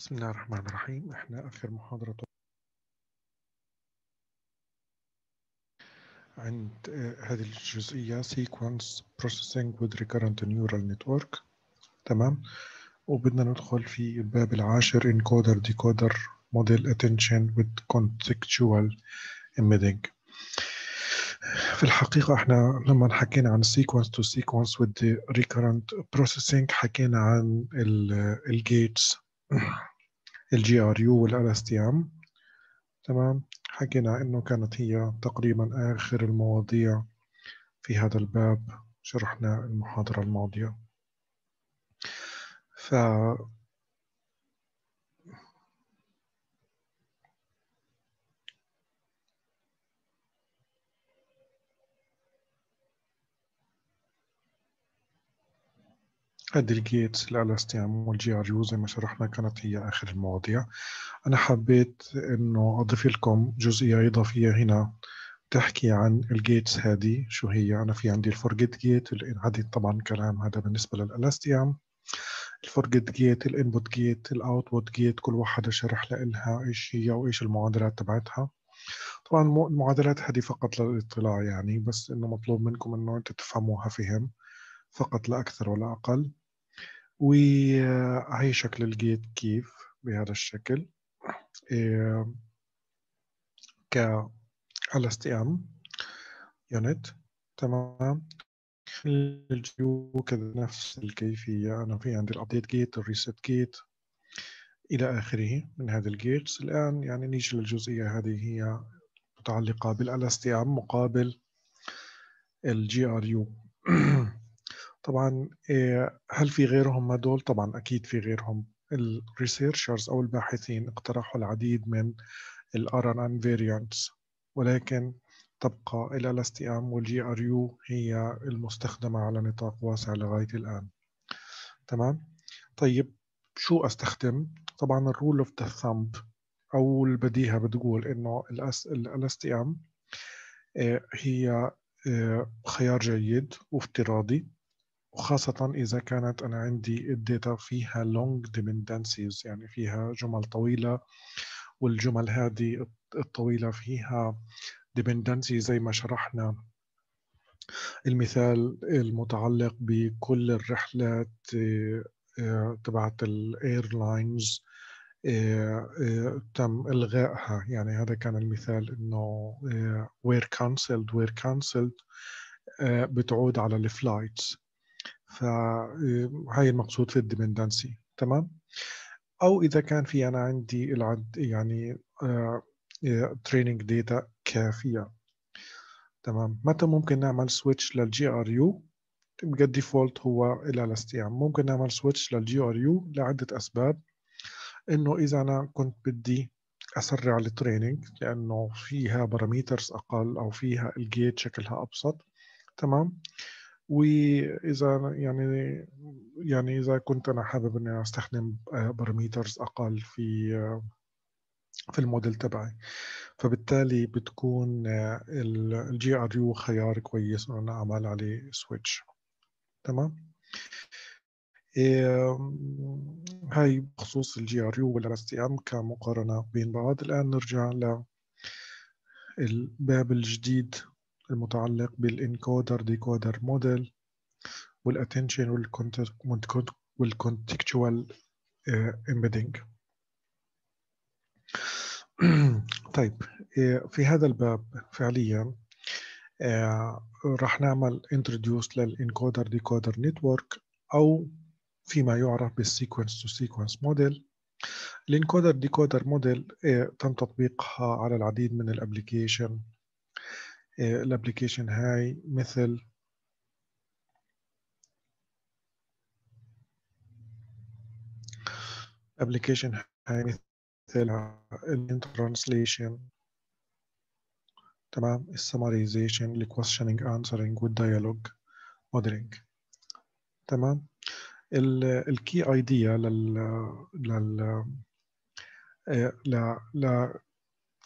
بسم الله الرحمن الرحيم إحنا اخر محاضرة عند آه، هذه الجزئية sequence processing with recurrent neural network تمام وبدنا ندخل في الباب العاشر encoder decoder model attention with contextual embedding في الحقيقة إحنا لما حكينا عن sequence to sequence with the recurrent processing حكينا عن ال gates ال GRU وال LSTM تمام؟ حكينا إنه كانت هي تقريبا آخر المواضيع في هذا الباب شرحنا المحاضرة الماضية. ف هذه ال gates ال LSTM وال GRU زي ما شرحنا كانت هي آخر المواضيع. أنا حبيت إنه أضيف لكم جزئية إضافية هنا تحكي عن ال gates هذه شو هي. أنا في عندي ال forget gate العديد طبعا كلام هذا بالنسبة لل LSTM ال forget gate ال input gate ال output gate كل واحدة شرح لها إيش هي وايش المعادلات تبعتها. طبعا المعادلات هذه فقط للاطلاع يعني بس إنه مطلوب منكم إنه أنتم تفهموها فهم فقط لا أكثر ولا أقل. وهي شكل ال gate كيف بهذا الشكل؟ إيه، ك أم unit تمام؟ ال GRU كذا نفس الكيفية. أنا في عندي ال update gate ال reset gate إلى آخره من هذه ال gates الآن يعني نيجي للجزئية. هذه هي متعلقة أم مقابل ال GRU طبعا آه، هل في غيرهم هدول؟ طبعا أكيد في غيرهم ال researchers أو الباحثين اقترحوا العديد من ال RNN variants ولكن تبقى ال LSTM وال GRU هي المستخدمة على نطاق واسع لغاية الآن تمام؟ طيب شو أستخدم؟ طبعا ال rule of the thumb أو البديهة بتقول إنه ال LSTM آه، هي آه، خيار جيد وافتراضي وخاصة إذا كانت أنا عندي الداتا فيها long dependencies يعني فيها جمل طويلة والجمل هذه الطويلة فيها dependency زي ما شرحنا. المثال المتعلق بكل الرحلات آه، تبعت ال airlines آه، آه، تم إلغائها. يعني هذا كان المثال إنه were cancelled were cancelled بتعود على ال flights فهاي المقصود في ال dependency تمام؟ أو إذا كان في أنا عندي العد يعني training data كافية تمام؟ متى ممكن نعمل switch لل GRU تبقى ال default هو ال LSTM. ممكن نعمل switch لل GRU لعدة أسباب. إنه إذا أنا كنت بدي أسرع ال training لأنه فيها parameters أقل أو فيها ال gate شكلها أبسط تمام؟ وإذا يعني يعني إذا كنت أنا حابب أني أستخدم parameters أقل في في الموديل تبعي. فبالتالي بتكون ال GRU خيار كويس إنه أعمل عليه switch تمام؟ هاي بخصوص ال GRU وال LSTM كمقارنة بين بعض. الآن نرجع للباب الجديد المتعلق بال encoder decoder model وال attention وال contextual embedding طيب آه، في هذا الباب فعليا آه، راح نعمل introduce لل encoder decoder network أو فيما يعرف بال sequence to sequence model ال encoder decoder model تم تطبيقها على العديد من ال application ال application هاي مثل application هاي مثل ال translation تمام؟ ال summarization ال questioning answering وال dialogue modeling تمام؟ ال key idea لل لل ل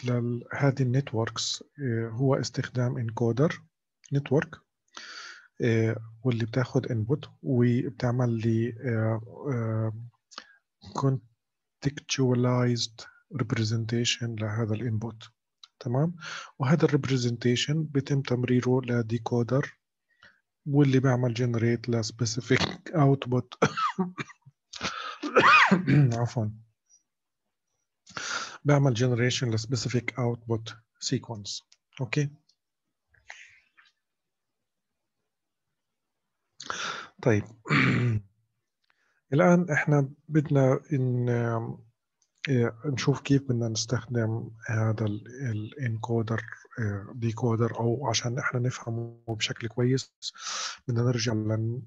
لهذه ال networks آه، هو استخدام encoder network آه، واللي بتاخد input وبتعمل لي contextualized representation لهذا ال input تمام؟ وهذا ال representation بيتم تمريره ل decoder واللي بيعمل generate ل specific output عفوا. بعمل generation ل specific output sequence okay طيب. الآن إحنا بدنا إن نشوف كيف بدنا نستخدم هذا ال encoder decoder أو عشان إحنا نفهمه بشكل كويس بدنا نرجع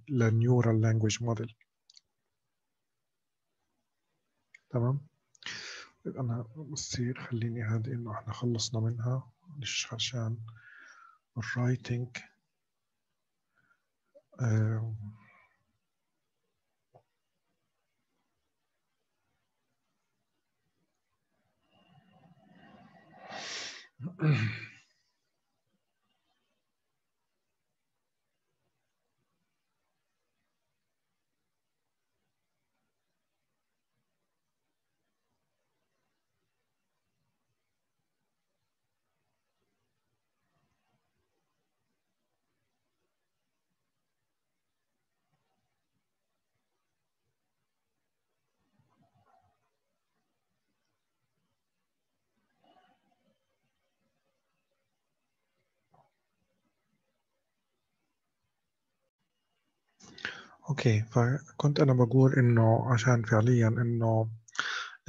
لل neural language model تمام؟ أنا بصير خليني هذه إنه إحنا خلصنا منها مش عشان الرايتنج okay فكنت أنا بقول إنه عشان فعليا إنه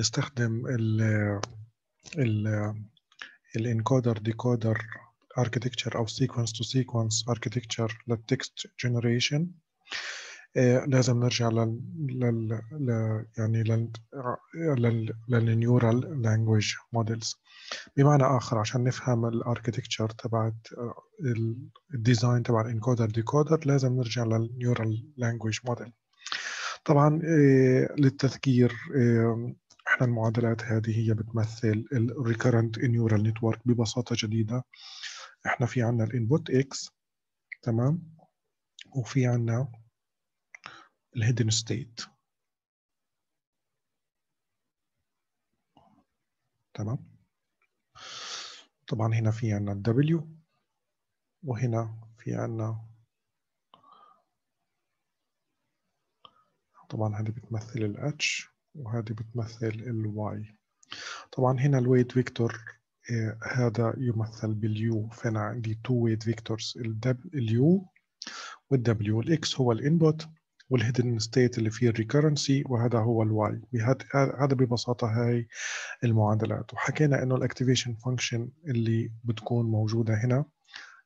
نستخدم ال ال ال encoder decoder architecture أو sequence to sequence architecture لل text generation. لازم نرجع لل, لل... ل... يعني لل... لل... لل neural language models بمعنى آخر عشان نفهم ال architecture تبعت ال design تبع ال encoder decoder لازم نرجع لل neural language model طبعا للتذكير إحنا المعادلات هذه هي بتمثل ال recurrent neural network ببساطة شديدة. إحنا في عندنا ال input X تمام؟ وفي عندنا ال hidden state. تمام. طبعا هنا في عنا ال W وهنا في عنا طبعا هذه بتمثل ال H وهذه بتمثل ال Y. طبعا هنا ال weight vector آه هذا يمثل بال U. فأنا عندي two weight vectors ال U وال W ال X هو ال input وال hidden state اللي فيه ال recurrency وهذا هو ال Y هذا ببساطة هاي المعادلات. وحكينا إنه ال activation function اللي بتكون موجودة هنا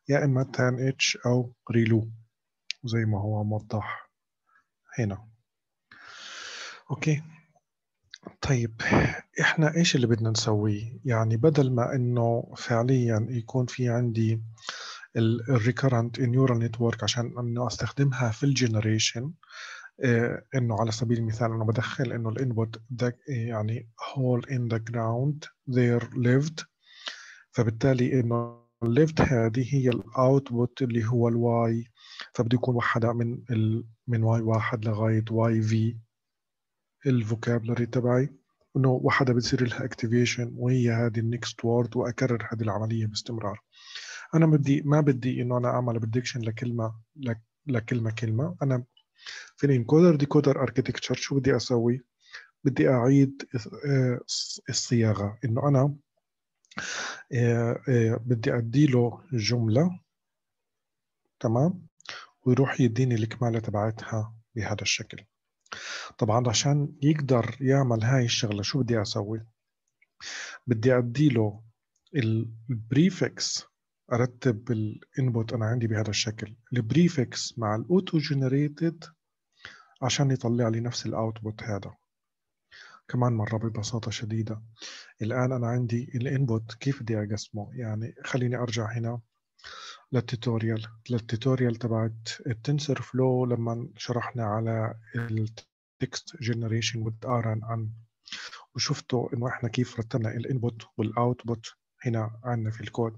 يا إما tanh أو ReLU زي ما هو موضح هنا. okay. طيب إحنا إيش اللي بدنا نسويه يعني بدل ما إنه فعليا يكون في عندي ال recurrent neural network عشان إنه أستخدمها في ال generation إنه على سبيل المثال انه بدخل إنه ال input يعني hole in the ground there lived فبالتالي إنه lived هذه هي ال output اللي هو ال Y فبده يكون وحده من ال من Y واحد لغاية Y V ال vocabulary تبعي إنه وحده بتصير لها activation وهي هذه ال next word وأكرر هذه العملية باستمرار. أنا بدي ما بدي إنه أنا أعمل prediction لكلمه لكلمة كلمة. أنا في ال encoder decoder architecture شو بدي أسوي؟ بدي أعيد الصياغة. إنه أنا بدي أدي له جملة تمام؟ ويروح يديني الكمالة تبعتها بهذا الشكل. طبعا عشان يقدر يعمل هاي الشغلة شو بدي أسوي؟ بدي أدي له ال prefix أرتب ال input أنا عندي بهذا الشكل. ال prefix مع ال auto generated عشان يطلع لي نفس ال output هذا. كمان مرة ببساطة شديدة. الآن أنا عندي ال input كيف بدي أقسمه؟ يعني خليني أرجع هنا لل tutorial لل tutorial تبعت ال TensorFlow لما شرحنا على ال text جنريشن with RNN وشفتوا إنه إحنا كيف رتبنا ال input وال output هنا عندنا في الكود.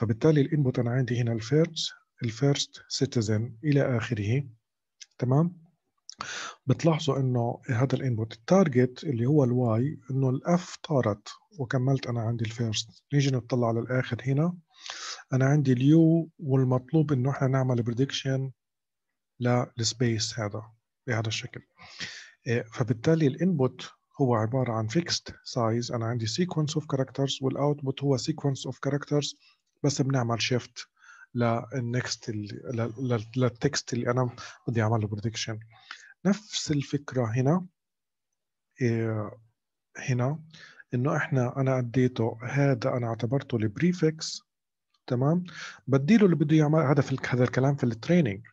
فبالتالي ال input أنا عندي هنا ال first ال first citizen إلى آخره. تمام؟ بتلاحظوا إنه هذا ال input ال target اللي هو ال Y إنه ال F طارت. وكملت أنا عندي ال first نيجي نطلع على الآخر هنا. أنا عندي ال U والمطلوب إنه إحنا نعمل prediction لل space هذا بهذا الشكل. إيه، فبالتالي ال input هو عبارة عن fixed size أنا عندي sequence of characters وال output هو sequence of characters بس بنعمل shift لل next لل text اللي أنا بدي اعمل له prediction نفس الفكرة هنا إيه، هنا إنه إحنا أنا أديته هذا أنا اعتبرته ال prefix تمام؟ بديله اللي بده يعمل هذا في هذا الكلام في ال training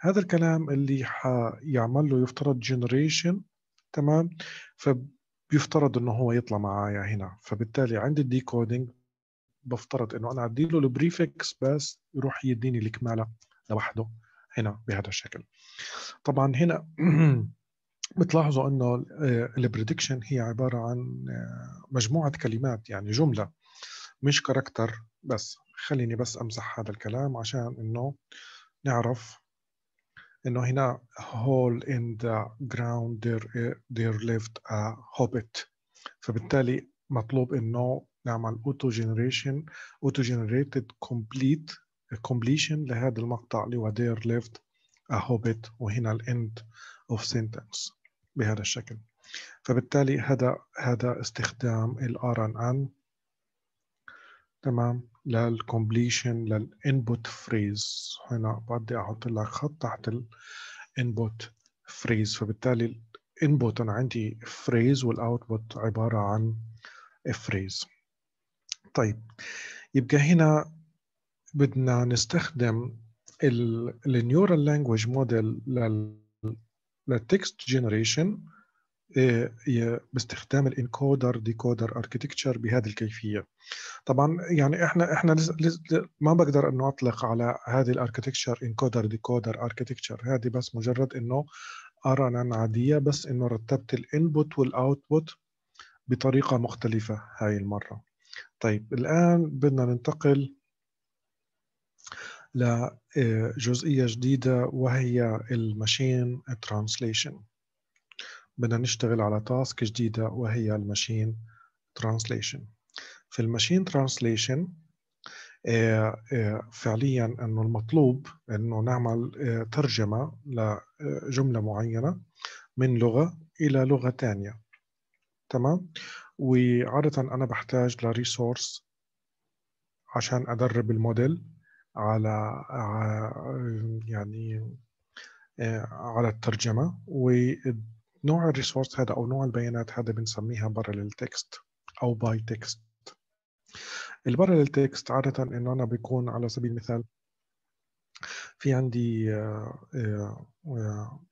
هذا الكلام اللي حيعمل له يفترض generation تمام؟ فبيفترض إنه هو يطلع معايا هنا. فبالتالي عند ال decoding بفترض إنه أنا ادي له ال prefix بس يروح يديني الكماله لوحده هنا بهذا الشكل. طبعا هنا بتلاحظوا إنه ال prediction هي عبارة عن آه، مجموعة كلمات يعني جملة مش character بس. خليني بس امسح هذا الكلام عشان إنه نعرف إنه هنا hole in the ground there, there lived a hobbit. فبالتالي مطلوب إنه نعمل auto generation auto generated complete completion لهذا المقطع اللي هو there lived a hobbit وهنا end of sentence بهذا الشكل. فبالتالي هذا هذا استخدام ال RNN تمام؟ لل completion لل input phrase هنا بدي أحط لك خط تحت ال input phrase فبالتالي ال input أنا عندي phrase وال output عبارة عن phrase طيب يبقى هنا بدنا نستخدم ال neural language model لل text generation باستخدام ال encoder decoder architecture بهذه الكيفية. طبعا يعني إحنا إحنا ما بقدر إنه أطلق على هذه ال architecture encoder decoder architecture هذه بس مجرد إنه RNN عادية بس إنه رتبت ال input وال output بطريقة مختلفة هاي المرة. طيب الآن بدنا ننتقل لجزئيه جديدة وهي ال machine translation. بدنا نشتغل على task جديدة وهي ال machine translation. في ال machine translation آه، آه، فعليا إنه المطلوب إنه نعمل آه، ترجمة لجملة معينة من لغة إلى لغة ثانية تمام؟ وعادة أنا بحتاج ل resource عشان أدرب الموديل على يعني على الترجمة. نوع ال resource هذا أو نوع البيانات هذا بنسميها parallel text أو bitext ال parallel text عادة إنه أنا بيكون على سبيل المثال في عندي آه، آه، آه،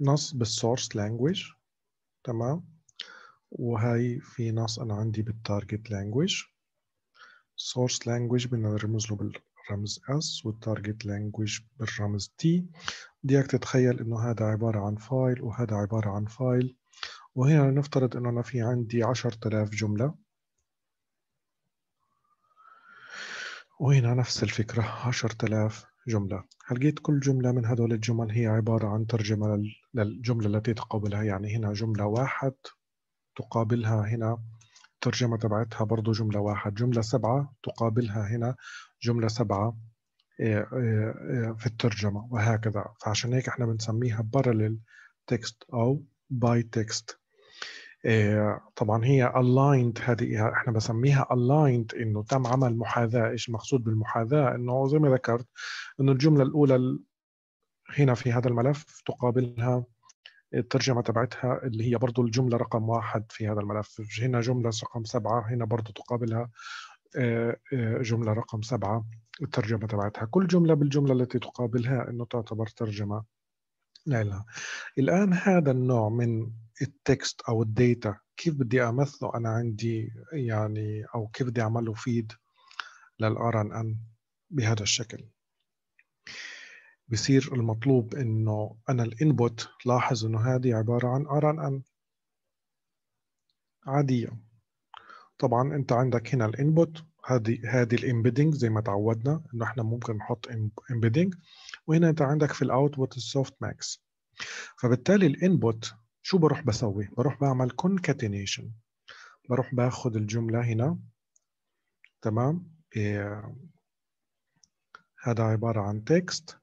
نص بال source language تمام؟ وهي في نص أنا عندي بال target language source language بدنا نرمز له بالرمز S وال target language بالرمز بدي اياك تتخيل إنه هذا عبارة عن file وهذا عبارة عن file وهنا نفترض إنه أنا في عندي 10000 جملة. وهنا نفس الفكرة 10000 جملة. لقيت كل جملة من هدول الجمل هي عبارة عن ترجمة للجملة التي تقابلها؟ يعني هنا جملة واحد تقابلها هنا. الترجمة تبعتها برضو جملة واحد. جملة سبعة تقابلها هنا. جملة سبعة إيه، إيه، إيه، في الترجمة وهكذا. فعشان هيك إحنا بنسميها parallel text أو by text. طبعا هي aligned هذه إحنا بسميها aligned إنه تم عمل محاذاة. إيش المقصود بالمحاذاة؟ إنه زي ما ذكرت إنه الجملة الأولى هنا في هذا الملف تقابلها الترجمة تبعتها اللي هي برضو الجملة رقم واحد في هذا الملف. هنا جملة رقم سبعة هنا برضو تقابلها جملة رقم سبعة الترجمة تبعتها. كل جملة بالجملة التي تقابلها أنه تعتبر ترجمة لها. الآن هذا النوع من ال text أو ال data كيف بدي أمثله أنا عندي يعني أو كيف بدي أعمل له feed لل RNN بهذا الشكل؟ بصير المطلوب إنه أنا ال input لاحظ إنه هذه عبارة عن RNN عادية. طبعا أنت عندك هنا ال input هذه هذه ال embedding زي ما تعودنا إنه إحنا ممكن نحط embedding وهنا أنت عندك في ال output ال softmax. فبالتالي ال input شو بروح بسوي؟ بروح بعمل concatenation. بروح باخذ الجملة هنا. تمام؟ إيه هذا عبارة عن text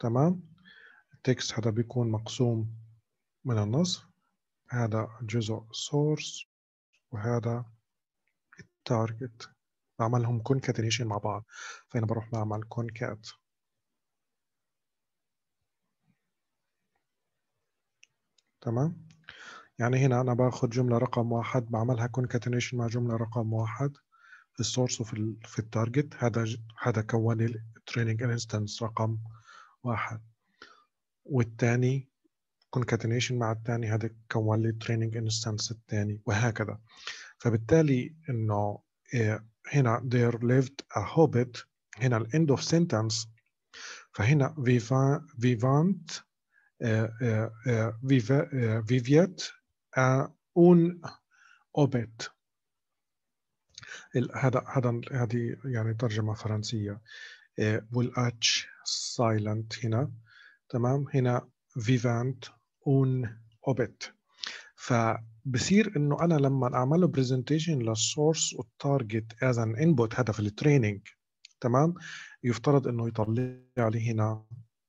تمام؟ ال text هذا بيكون مقسوم من النصف. هذا جزء source وهذا ال target بعملهم concatenation مع بعض. فأنا بروح بعمل concat. تمام؟ يعني هنا أنا باخذ جملة رقم واحد بعملها concatenation مع جملة رقم واحد. في ال source وفي في ال target هذا هذا كون training instance رقم واحد. والثاني concatenation مع الثاني هذا كون لي training instance الثاني وهكذا. فبالتالي إنه إيه، هنا there lived a hobbit هنا ال end of sentence. فهنا vivait vivait un hobbit. هذا هذا هذه يعني ترجمة فرنسية. وال H silent هنا. تمام؟ هنا vivait un hobbit فبصير إنه أنا لما اعمل presentation لل source وال target as an input في ال training تمام؟ يفترض إنه يطلع لي هنا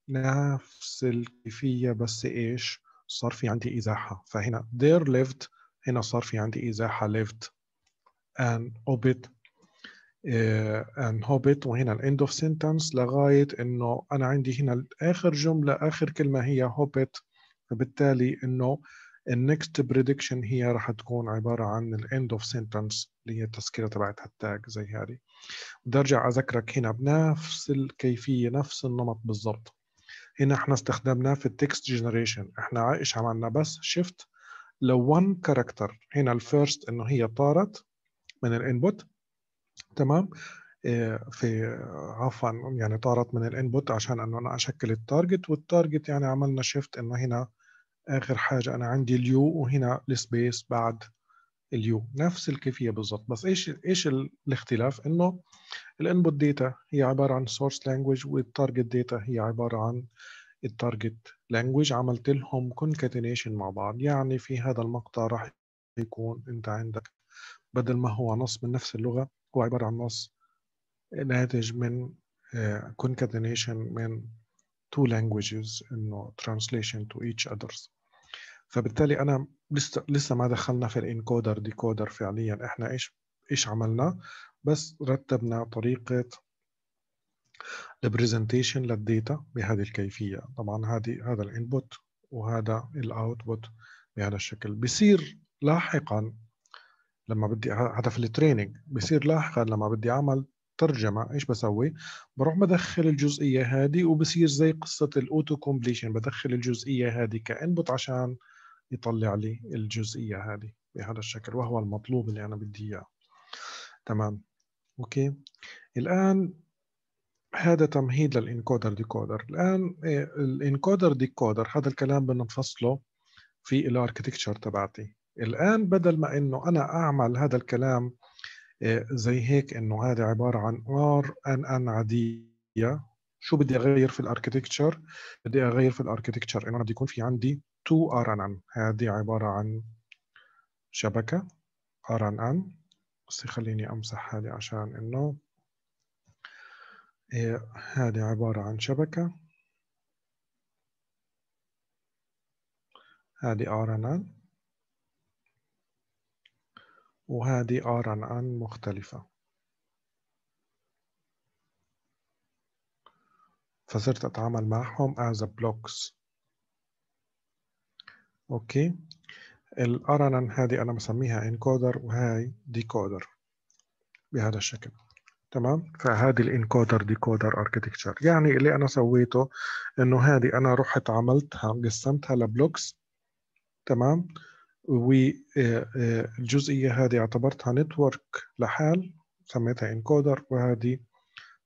نفس الكيفية بس إيش؟ صار في عندي إزاحة. فهنا there lived هنا صار في عندي إزاحة. lived an hobbit an hobbit وهنا ال end of sentence لغاية إنه أنا عندي هنا آخر جملة آخر كلمة هي hobbit فبالتالي إنه ال next prediction هي راح تكون عبارة عن ال end of sentence اللي هي التذكرة تبعت ال tag زي هذه. بدي أرجع أذكرك هنا بنفس الكيفية نفس النمط بالضبط. هنا إحنا استخدمناه في ال text generation إحنا إيش عملنا بس shift لو 1 character هنا ال first إنه هي طارت من ال input تمام؟ آه، في عفوا يعني طارت من ال input عشان انه أنا أشكل ال target وال target يعني عملنا shift إنه هنا آخر حاجة أنا عندي ال U وهنا ال space بعد ال U. نفس الكيفية بالضبط. بس إيش إيش الاختلاف؟ إنه ال input data هي عبارة عن source language وال target data هي عبارة عن ال target language عملت لهم concatenation مع بعض. يعني في هذا المقطع راح يكون أنت عندك بدل ما هو نص من نفس اللغة هو عباره عن نص ناتج من آه، من two languages إنه translation to each others. فبالتالي أنا لسه لسه ما دخلنا في ال encoder decoder فعليا. إحنا إيش إيش عملنا؟ بس رتبنا طريقة ال presentation لل data بهذه الكيفية. طبعا هذه هذا ال input وهذا ال output بهذا الشكل. بصير لاحقا لما بدي هذا في ال training بصير لاحقا لما بدي أعمل ترجمة إيش بسوي؟ بروح بدخل الجزئية هذه وبصير زي قصة ال auto completion بدخل الجزئية هذه ك input عشان يطلع لي الجزئية هذه بهذا الشكل وهو المطلوب اللي أنا بدي إياه. تمام؟ okay؟ الآن هذا تمهيد لل encoder decoder الآن إيه، ال encoder decoder هذا الكلام بدنا نفصله في ال architecture تبعتي. الآن بدل ما إنه أنا أعمل هذا الكلام إيه، زي هيك إنه هذا عبارة عن RNN عادية. شو بدي أغير في ال architecture بدي أغير في ال architecture إنه بدي يكون في عندي 2 RNN هذه عبارة عن شبكة RNN بس خليني أمسح هذه عشان إنه إيه، هذه عبارة عن شبكة. هذه ار ان ان وهذه ار ان ان مختلفة. فصرت أتعامل معهم as blocks. okay. ال RNN هذه أنا بسميها encoder وهاي decoder بهذا الشكل. تمام؟ فهذه ال encoder decoder architecture يعني اللي أنا سويته إنه هذه أنا رحت عملتها قسمتها ل blocks تمام؟ والجزئية هذه اعتبرتها network لحال سميتها encoder وهذه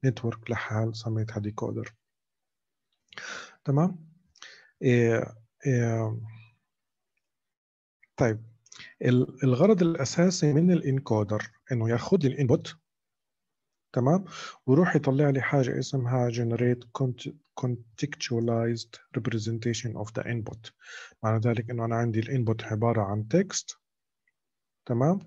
network لحال سميتها decoder. تمام؟ إيه طيب. الغرض الأساسي من ال encoder إنه يأخذ ال input تمام؟ ويروح يطلع لي حاجة اسمها generate contextualized representation of the input. معنى ذلك إنه أنا عندي ال input عبارة عن text تمام؟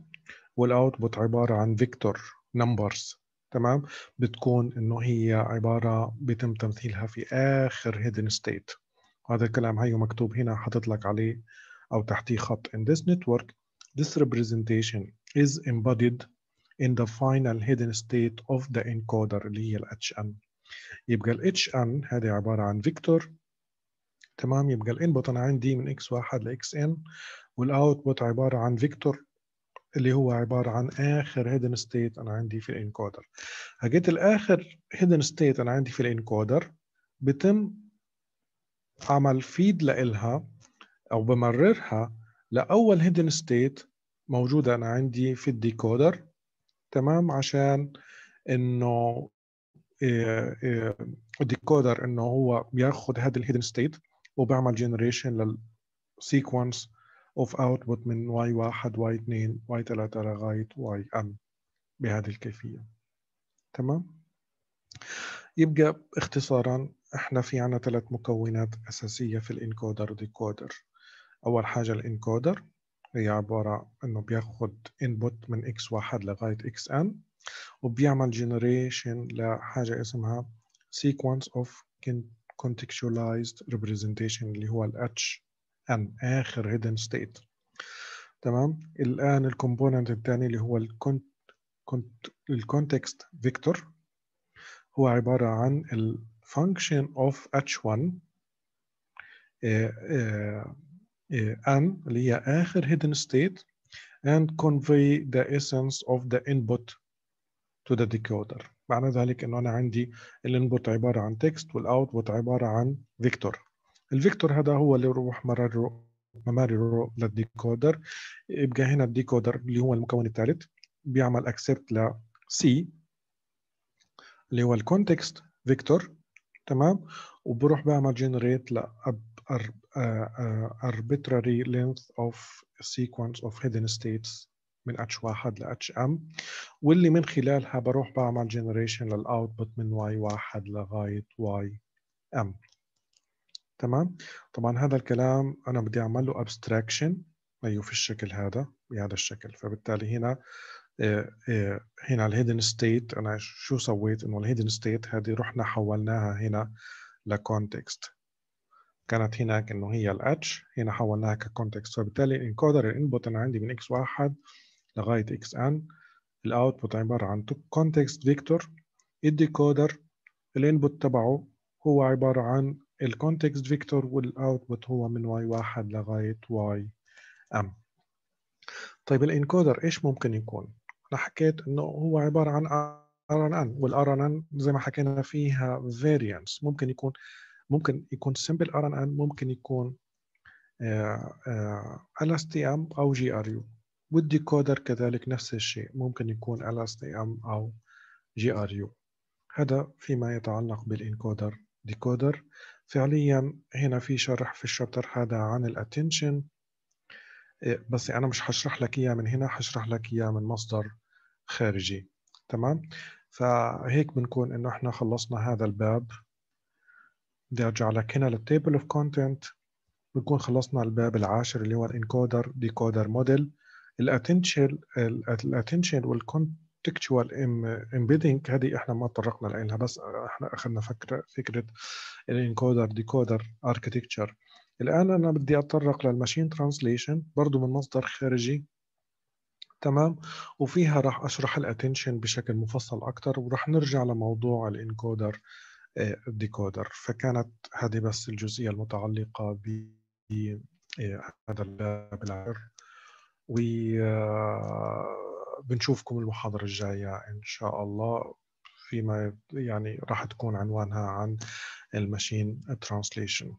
وال output عبارة عن vector numbers تمام؟ بتكون إنه هي عبارة بيتم تمثيلها في آخر hidden state. هذا الكلام هيو مكتوب هنا حاطط لك عليه أو تحتيه خط. In this network this representation is embodied in the final hidden state of the encoder اللي هي ال HN يبقى ال HN هذه عبارة عن vector. تمام؟ يبقى ال input أنا عندي من x1 ل xn وال output عبارة عن vector اللي هو عبارة عن آخر hidden state أنا عندي في ال encoder هجيت الآخر hidden state أنا عندي في ال encoder بتم عمل feed لإلها أو بمررها لأول hidden state موجودة أنا عندي في ال decoder تمام؟ عشان إنه ال decoder إنه هو بياخد هذا ال hidden state وبيعمل generation لل sequence of output من y1 y2 y3 لغاية yn بهذه الكيفية. تمام؟ يبقى اختصارا إحنا في عنا ثلاث مكونات أساسية في ال encoder decoder أول حاجة ال encoder هي عبارة إنه بياخد input من x1 لغاية xn وبيعمل generation لحاجة اسمها sequence of contextualized representation اللي هو ال HN آخر hidden state تمام؟ الآن ال component الثاني اللي هو ال context vector هو عبارة عن ال function of h1 n اللي هي آخر hidden state and convey the essence of the input to the decoder. معنى ذلك إنه أنا عندي ال input عبارة عن text وال output عبارة عن vector ال vector هذا هو اللي يروح مرره ممرره لل decoder يبقى هنا ال decoder اللي هو المكون الثالث. بيعمل accept ل C اللي هو ال context vector تمام؟ وبروح بعمل generate ل arbitrary length of sequence of hidden states. من H1 ل Hm واللي من خلالها بروح بعمل generation لل output من Y1 لغاية YM تمام؟ طبعا هذا الكلام أنا بدي اعمل له abstraction أيوه في الشكل هذا بهذا الشكل. فبالتالي هنا آه، آه، هنا ال hidden state أنا شو سويت؟ إنه ال hidden state هذه رحنا حولناها هنا ل context كانت هناك إنه هي ال H هنا حولناها ك context فبالتالي ال encoder ال input أنا عندي من X واحد لغاية N ال output عبارة عن context vector ال decoder ال input تبعه هو عبارة عن ال context vector وال output هو من Y واحد لغاية Y M طيب ال encoder إيش ممكن يكون؟ أنا حكيت إنه هو عبارة عن RNN وال RNN زي ما حكينا فيها variants ممكن يكون ممكن يكون simple RNN ممكن يكون ال اس تي ام أو جي ار يو والديكودر كذلك نفس الشيء ممكن يكون GRU هذا فيما يتعلق بال encoder decoder. فعليا هنا في شرح في ال chapter هذا عن ال attention إيه، بس أنا مش هشرح لك إياه من هنا هشرح لك إياه من مصدر خارجي. تمام؟ فهيك بنكون إنه إحنا خلصنا هذا الباب. بدي أرجع لك هنا لل table of content بنكون خلصنا الباب العاشر اللي هو الإنكودر ديكودر موديل. الاتنشن الاتنشن والكونت contextual embedding هذه إحنا ما تطرقنا لها بس إحنا أخذنا فكره فكرة ال encoder decoder architecture الآن أنا بدي أتطرق لل machine translation برضه من مصدر خارجي. تمام؟ وفيها راح أشرح ال attention بشكل مفصل أكثر وراح نرجع لموضوع ال encoder decoder فكانت هذه بس الجزئية المتعلقة ب هذا الباب العر و بنشوفكم المحاضرة الجاية إن شاء الله فيما يعني راح تكون عنوانها عن ال machine translation.